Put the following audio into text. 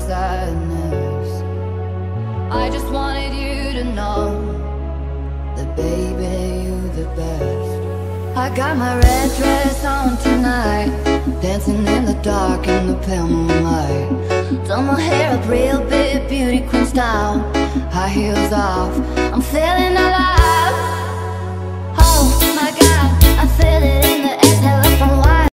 sadness. I just wanted you to know that, baby, you the best. I got my red dress on tonight, dancing in the dark in the pale moonlight. Done my hair up real big, beauty queen style, high heels off. I'm feeling.